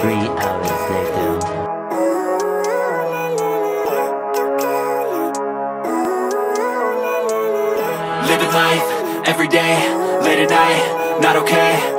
Three hours later. Living life, every day, late at night, not okay